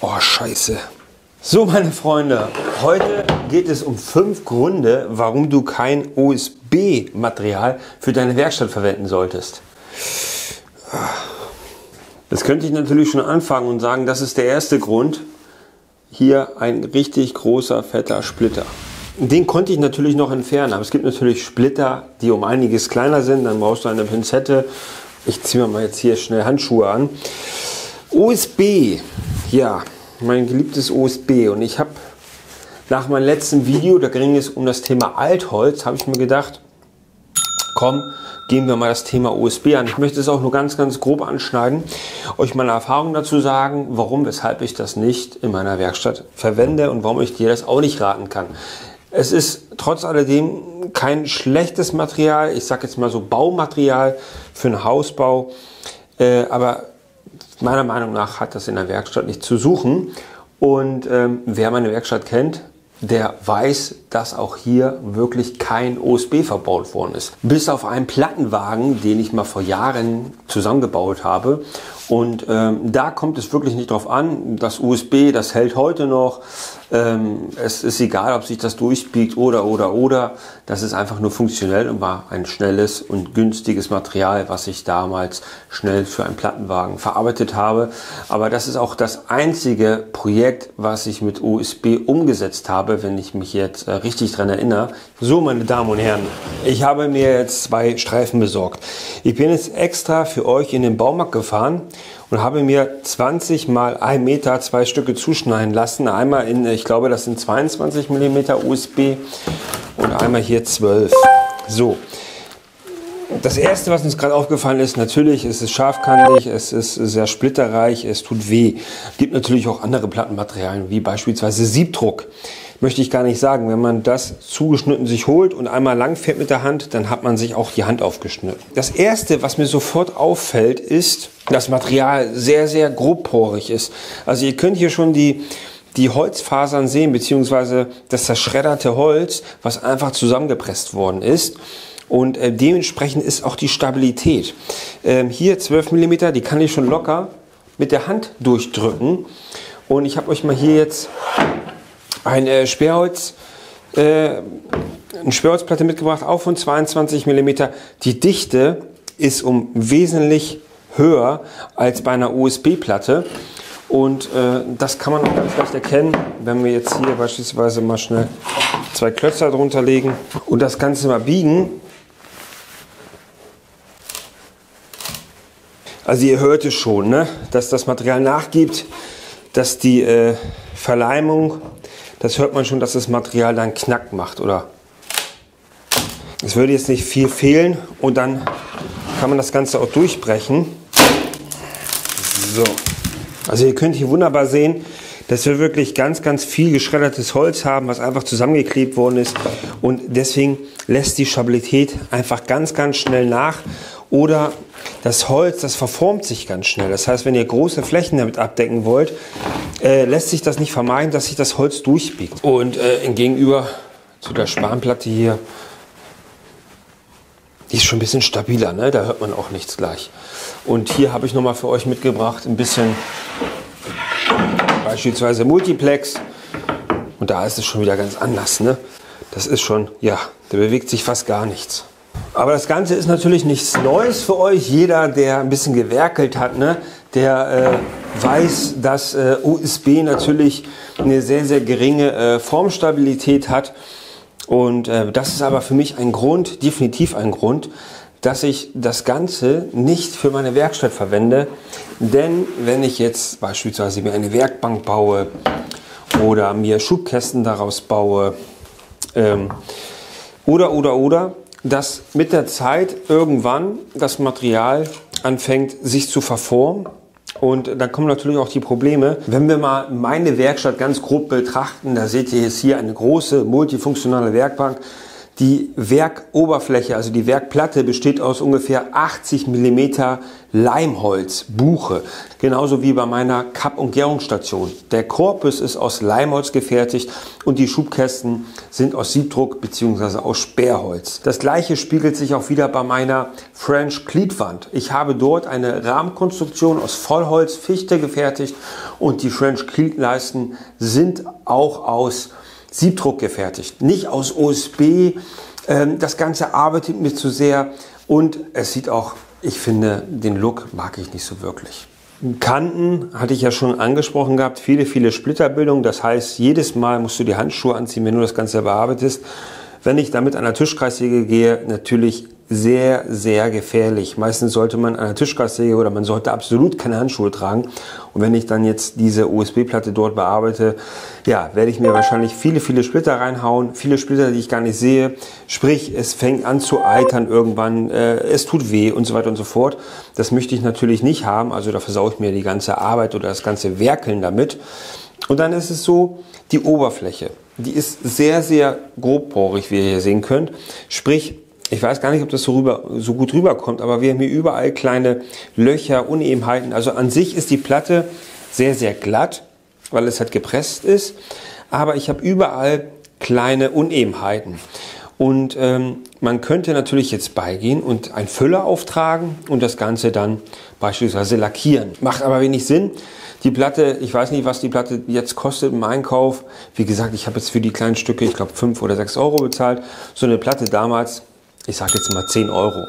Oh, scheiße. So, meine Freunde, heute geht es um fünf Gründe, warum du kein OSB-Material für deine Werkstatt verwenden solltest. Das könnte ich natürlich schon anfangen und sagen, das ist der erste Grund. Hier ein richtig großer, fetter Splitter. Den konnte ich natürlich noch entfernen, aber es gibt natürlich Splitter, die um einiges kleiner sind. Dann brauchst du eine Pinzette. Ich ziehe mir mal jetzt hier schnell Handschuhe an. OSB, ja, mein geliebtes OSB. Und ich habe nach meinem letzten Video, da ging es um das Thema Altholz, habe ich mir gedacht, komm, gehen wir mal das Thema USB an. Ich möchte es auch nur ganz, ganz grob anschneiden, euch meine Erfahrung dazu sagen, warum, weshalb ich das nicht in meiner Werkstatt verwende und warum ich dir das auch nicht raten kann. Es ist trotz alledem kein schlechtes Material, ich sage jetzt mal so Baumaterial für einen Hausbau, äh, aber meiner Meinung nach hat das in der Werkstatt nicht zu suchen. Und ähm, wer meine Werkstatt kennt, der weiß, dass auch hier wirklich kein OSB verbaut worden ist. Bis auf einen Plattenwagen, den ich mal vor Jahren zusammengebaut habe. Und ähm, da kommt es wirklich nicht drauf an. Das USB, das hält heute noch. Ähm, es ist egal, ob sich das durchbiegt oder, oder, oder. Das ist einfach nur funktionell und war ein schnelles und günstiges Material, was ich damals schnell für einen Plattenwagen verarbeitet habe. Aber das ist auch das einzige Projekt, was ich mit USB umgesetzt habe, wenn ich mich jetzt äh, richtig dran erinnere. So, meine Damen und Herren, ich habe mir jetzt zwei Streifen besorgt. Ich bin jetzt extra für euch in den Baumarkt gefahren und habe mir 20 mal 1 Meter zwei Stücke zuschneiden lassen. Einmal in, ich glaube, das sind 22 mm USB und einmal hier 12. So. Das erste, was uns gerade aufgefallen ist, natürlich ist es scharfkantig, es ist sehr splitterreich, es tut weh. Gibt natürlich auch andere Plattenmaterialien, wie beispielsweise Siebdruck möchte ich gar nicht sagen. Wenn man das zugeschnitten sich holt und einmal lang fährt mit der Hand, dann hat man sich auch die Hand aufgeschnitten. Das erste, was mir sofort auffällt, ist, dass Material sehr, sehr grobporig ist. Also ihr könnt hier schon die, die Holzfasern sehen, beziehungsweise das zerschredderte Holz, was einfach zusammengepresst worden ist. Und äh, dementsprechend ist auch die Stabilität. Ähm, hier 12 mm, die kann ich schon locker mit der Hand durchdrücken. Und ich habe euch mal hier jetzt ein äh, Sperrholz, äh, eine Sperrholzplatte mitgebracht, auch von 22 mm. Die Dichte ist um wesentlich höher als bei einer USB-Platte. Und äh, das kann man auch ganz leicht erkennen, wenn wir jetzt hier beispielsweise mal schnell zwei Klötzer drunter legen und das Ganze mal biegen. Also ihr hört es schon, ne? dass das Material nachgibt, dass die äh, Verleimung das hört man schon, dass das Material dann Knack macht, oder? Es würde jetzt nicht viel fehlen und dann kann man das Ganze auch durchbrechen. So. Also ihr könnt hier wunderbar sehen, dass wir wirklich ganz, ganz viel geschreddertes Holz haben, was einfach zusammengeklebt worden ist. Und deswegen lässt die Stabilität einfach ganz, ganz schnell nach. Oder das Holz, das verformt sich ganz schnell. Das heißt, wenn ihr große Flächen damit abdecken wollt, äh, lässt sich das nicht vermeiden, dass sich das Holz durchbiegt. Und äh, gegenüber zu der Spanplatte hier, die ist schon ein bisschen stabiler, ne? da hört man auch nichts gleich. Und hier habe ich nochmal für euch mitgebracht ein bisschen beispielsweise Multiplex. Und da ist es schon wieder ganz anders. Ne? Das ist schon, ja, da bewegt sich fast gar nichts. Aber das Ganze ist natürlich nichts Neues für euch. Jeder, der ein bisschen gewerkelt hat, ne, der äh, weiß, dass äh, USB natürlich eine sehr, sehr geringe äh, Formstabilität hat. Und äh, das ist aber für mich ein Grund, definitiv ein Grund, dass ich das Ganze nicht für meine Werkstatt verwende. Denn wenn ich jetzt beispielsweise mir eine Werkbank baue oder mir Schubkästen daraus baue ähm, oder, oder, oder, dass mit der Zeit irgendwann das Material anfängt sich zu verformen. Und da kommen natürlich auch die Probleme. Wenn wir mal meine Werkstatt ganz grob betrachten, da seht ihr jetzt hier eine große multifunktionale Werkbank. Die Werkoberfläche, also die Werkplatte, besteht aus ungefähr 80 mm Leimholz, Buche. Genauso wie bei meiner Kapp- und Gärungsstation. Der Korpus ist aus Leimholz gefertigt und die Schubkästen sind aus Siebdruck bzw. aus Sperrholz. Das gleiche spiegelt sich auch wieder bei meiner French Gliedwand. Ich habe dort eine Rahmenkonstruktion aus Vollholz, Fichte gefertigt und die French Gliedleisten sind auch aus Siebdruck gefertigt, nicht aus OSB. Ähm, das Ganze arbeitet mir zu sehr und es sieht auch, ich finde, den Look mag ich nicht so wirklich. Kanten hatte ich ja schon angesprochen gehabt, viele, viele Splitterbildungen. Das heißt, jedes Mal musst du die Handschuhe anziehen, wenn du das Ganze bearbeitest. Wenn ich damit an der Tischkreissäge gehe, natürlich sehr, sehr gefährlich. Meistens sollte man an der oder man sollte absolut keine Handschuhe tragen. Und wenn ich dann jetzt diese USB-Platte dort bearbeite, ja, werde ich mir wahrscheinlich viele, viele Splitter reinhauen. Viele Splitter, die ich gar nicht sehe. Sprich, es fängt an zu eitern irgendwann, äh, es tut weh und so weiter und so fort. Das möchte ich natürlich nicht haben. Also da versaue ich mir die ganze Arbeit oder das ganze Werkeln damit. Und dann ist es so, die Oberfläche, die ist sehr, sehr grobporig, wie ihr hier sehen könnt. Sprich, ich weiß gar nicht, ob das so, rüber, so gut rüberkommt, aber wir haben hier überall kleine Löcher, Unebenheiten. Also an sich ist die Platte sehr, sehr glatt, weil es halt gepresst ist. Aber ich habe überall kleine Unebenheiten. Und ähm, man könnte natürlich jetzt beigehen und ein Füller auftragen und das Ganze dann beispielsweise lackieren. Macht aber wenig Sinn. Die Platte, ich weiß nicht, was die Platte jetzt kostet im Einkauf. Wie gesagt, ich habe jetzt für die kleinen Stücke, ich glaube, 5 oder 6 Euro bezahlt. So eine Platte damals ich sage jetzt mal 10 Euro.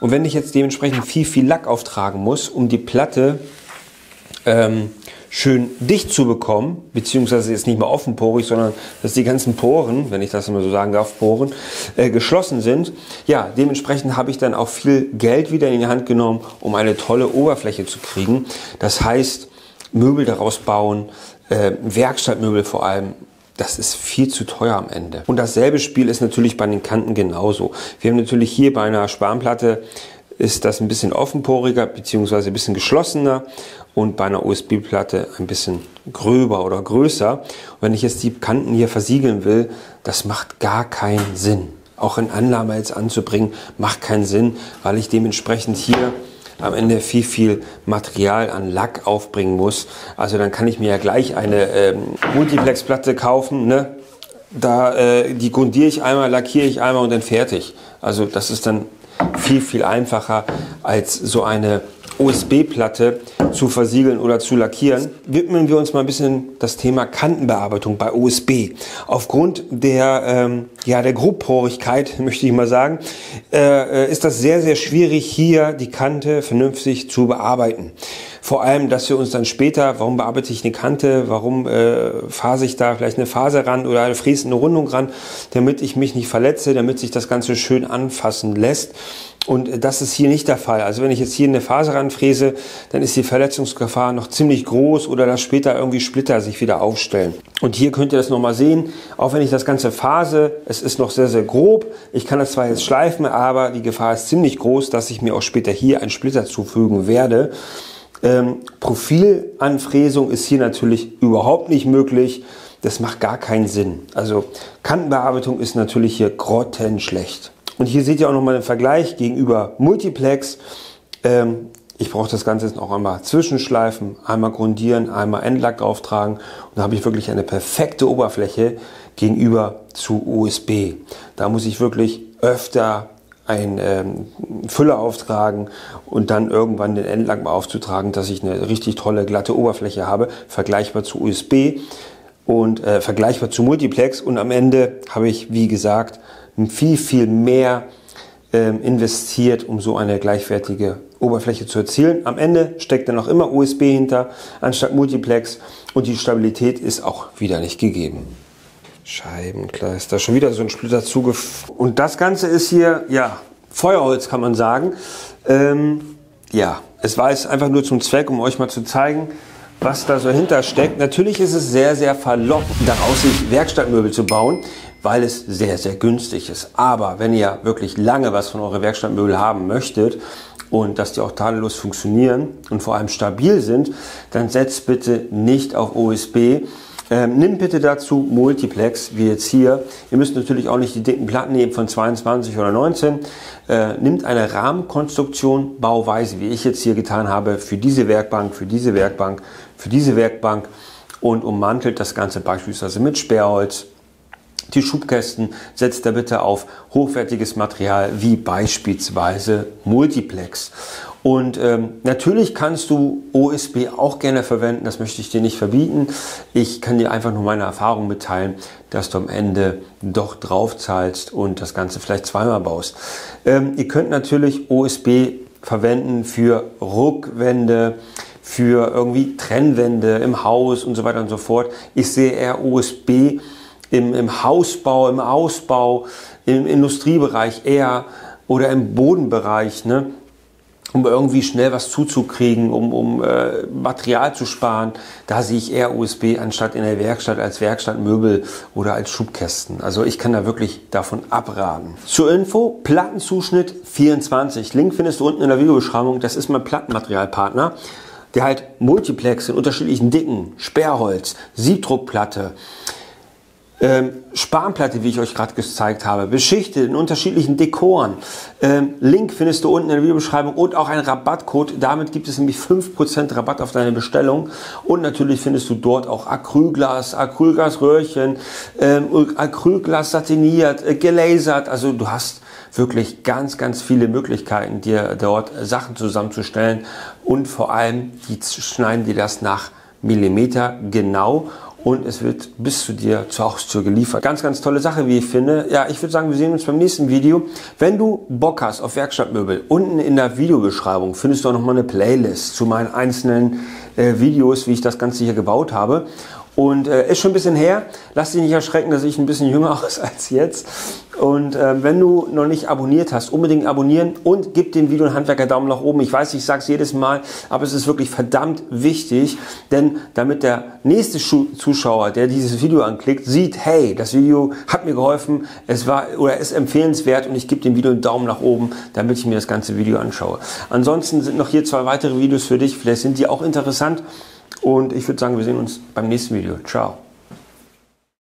Und wenn ich jetzt dementsprechend viel, viel Lack auftragen muss, um die Platte ähm, schön dicht zu bekommen, beziehungsweise jetzt nicht mehr offenporig, sondern dass die ganzen Poren, wenn ich das immer so sagen darf, Poren, äh, geschlossen sind. Ja, dementsprechend habe ich dann auch viel Geld wieder in die Hand genommen, um eine tolle Oberfläche zu kriegen. Das heißt, Möbel daraus bauen, äh, Werkstattmöbel vor allem, das ist viel zu teuer am Ende. Und dasselbe Spiel ist natürlich bei den Kanten genauso. Wir haben natürlich hier bei einer Spanplatte ist das ein bisschen offenporiger bzw. ein bisschen geschlossener und bei einer USB-Platte ein bisschen gröber oder größer. Und wenn ich jetzt die Kanten hier versiegeln will, das macht gar keinen Sinn. Auch in Anlage jetzt anzubringen, macht keinen Sinn, weil ich dementsprechend hier am Ende viel, viel Material an Lack aufbringen muss. Also dann kann ich mir ja gleich eine ähm, Multiplex-Platte kaufen. Ne? Da, äh, die grundiere ich einmal, lackiere ich einmal und dann fertig. Also das ist dann viel, viel einfacher als so eine USB-Platte zu versiegeln oder zu lackieren, widmen wir uns mal ein bisschen das Thema Kantenbearbeitung bei USB. Aufgrund der, ähm, ja, der Grobporigkeit, möchte ich mal sagen, äh, ist das sehr, sehr schwierig, hier die Kante vernünftig zu bearbeiten. Vor allem, dass wir uns dann später, warum bearbeite ich eine Kante, warum äh, phase ich da vielleicht eine Phase ran oder fräse eine Rundung ran, damit ich mich nicht verletze, damit sich das Ganze schön anfassen lässt. Und das ist hier nicht der Fall. Also wenn ich jetzt hier eine Phase ranfräse, dann ist die Verletzungsgefahr noch ziemlich groß oder dass später irgendwie Splitter sich wieder aufstellen. Und hier könnt ihr das nochmal sehen. Auch wenn ich das ganze phase, es ist noch sehr, sehr grob. Ich kann das zwar jetzt schleifen, aber die Gefahr ist ziemlich groß, dass ich mir auch später hier einen Splitter zufügen werde. Ähm, Profilanfräsung ist hier natürlich überhaupt nicht möglich. Das macht gar keinen Sinn. Also Kantenbearbeitung ist natürlich hier grottenschlecht. Und hier seht ihr auch nochmal den Vergleich gegenüber Multiplex. Ähm, ich brauche das Ganze jetzt noch einmal zwischenschleifen, einmal grundieren, einmal Endlack drauftragen. Und dann habe ich wirklich eine perfekte Oberfläche gegenüber zu USB. Da muss ich wirklich öfter ein ähm, Füller auftragen und dann irgendwann den Endlack mal aufzutragen, dass ich eine richtig tolle glatte Oberfläche habe, vergleichbar zu USB und äh, vergleichbar zu Multiplex. Und am Ende habe ich, wie gesagt, viel, viel mehr ähm, investiert, um so eine gleichwertige Oberfläche zu erzielen. Am Ende steckt dann noch immer USB hinter, anstatt Multiplex und die Stabilität ist auch wieder nicht gegeben. Scheibenkleister, schon wieder so ein Splitter zugef... Und das Ganze ist hier, ja, Feuerholz kann man sagen. Ähm, ja, es war jetzt einfach nur zum Zweck, um euch mal zu zeigen, was da so hintersteckt. Natürlich ist es sehr, sehr verlockend, daraus sich Werkstattmöbel zu bauen weil es sehr, sehr günstig ist. Aber wenn ihr wirklich lange was von euren Werkstattmöbel haben möchtet und dass die auch tadellos funktionieren und vor allem stabil sind, dann setzt bitte nicht auf OSB. Ähm, nimm bitte dazu Multiplex, wie jetzt hier. Ihr müsst natürlich auch nicht die dicken Platten nehmen von 22 oder 19. Äh, nimmt eine Rahmenkonstruktion, Bauweise, wie ich jetzt hier getan habe, für diese Werkbank, für diese Werkbank, für diese Werkbank und ummantelt das Ganze beispielsweise mit Sperrholz. Die Schubkästen setzt er bitte auf hochwertiges Material wie beispielsweise Multiplex. Und ähm, natürlich kannst du OSB auch gerne verwenden, das möchte ich dir nicht verbieten. Ich kann dir einfach nur meine Erfahrung mitteilen, dass du am Ende doch drauf zahlst und das Ganze vielleicht zweimal baust. Ähm, ihr könnt natürlich OSB verwenden für Ruckwände, für irgendwie Trennwände im Haus und so weiter und so fort. Ich sehe eher OSB im, im Hausbau, im Ausbau, im Industriebereich eher oder im Bodenbereich. Ne? um irgendwie schnell was zuzukriegen, um, um äh, Material zu sparen. Da sehe ich eher USB anstatt in der Werkstatt als Werkstattmöbel oder als Schubkästen. Also ich kann da wirklich davon abraten. Zur Info, Plattenzuschnitt 24. Link findest du unten in der Videobeschreibung. Das ist mein Plattenmaterialpartner, der halt Multiplex in unterschiedlichen Dicken, Sperrholz, Siebdruckplatte, ähm, Spanplatte, wie ich euch gerade gezeigt habe, beschichtet in unterschiedlichen Dekoren. Ähm, Link findest du unten in der Videobeschreibung und auch einen Rabattcode. Damit gibt es nämlich 5% Rabatt auf deine Bestellung. Und natürlich findest du dort auch Acrylglas, Acrylglasröhrchen, ähm, Acrylglas satiniert, äh, gelasert. Also du hast wirklich ganz, ganz viele Möglichkeiten, dir dort Sachen zusammenzustellen. Und vor allem, die schneiden dir das nach Millimeter genau und es wird bis zu dir zur Haustür geliefert. Ganz, ganz tolle Sache, wie ich finde. Ja, ich würde sagen, wir sehen uns beim nächsten Video. Wenn du Bock hast auf Werkstattmöbel, unten in der Videobeschreibung findest du auch nochmal eine Playlist zu meinen einzelnen äh, Videos, wie ich das Ganze hier gebaut habe. Und äh, ist schon ein bisschen her. Lass dich nicht erschrecken, dass ich ein bisschen jünger aus als jetzt. Und äh, wenn du noch nicht abonniert hast, unbedingt abonnieren und gib dem Video einen Handwerker Daumen nach oben. Ich weiß, ich sage es jedes Mal, aber es ist wirklich verdammt wichtig, denn damit der nächste Zuschauer, der dieses Video anklickt, sieht, hey, das Video hat mir geholfen, es war oder ist empfehlenswert und ich gebe dem Video einen Daumen nach oben, damit ich mir das ganze Video anschaue. Ansonsten sind noch hier zwei weitere Videos für dich, vielleicht sind die auch interessant. Und ich würde sagen, wir sehen uns beim nächsten Video. Ciao.